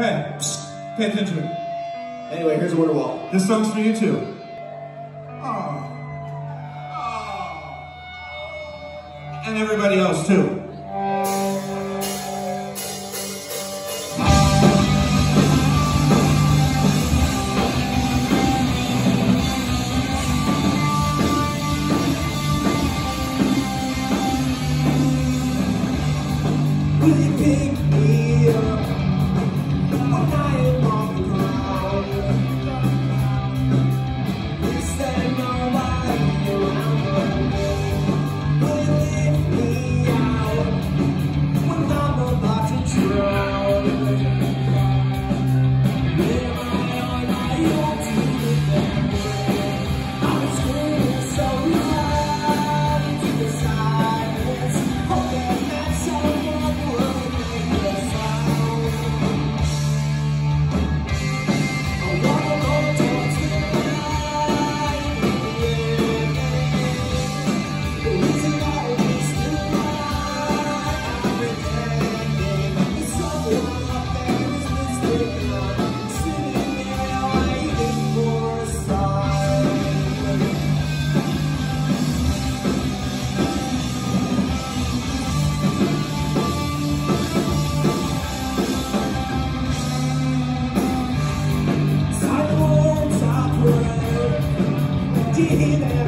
Hey, psst, pay attention. Anyway, here's Wonderwall. This song's for you too. Oh. And everybody else too. Steve.